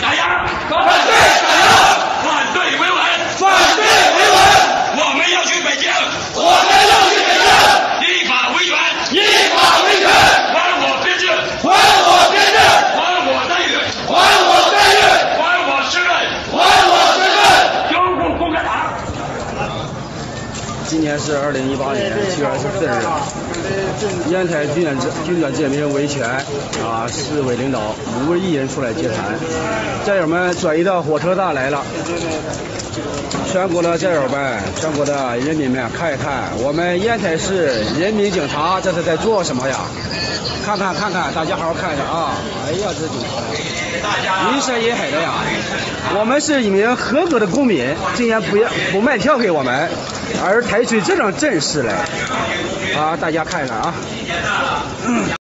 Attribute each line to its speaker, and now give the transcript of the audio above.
Speaker 1: 打压，
Speaker 2: 今年是二零一八年七月二十四日，烟台军转军转建民维权啊，市委领导五十一人出来接盘，战友们转移到火车站来了。全国的战友们，全国的人民们，看一看我们烟台市人民警察这是在做什么呀？看看看看，大家好好看一看啊！哎呀，这警察呀，人山人海的呀！我们是一名合格的公民，竟然不要不卖票给我们，而采取这种阵势来啊！大家看一看啊！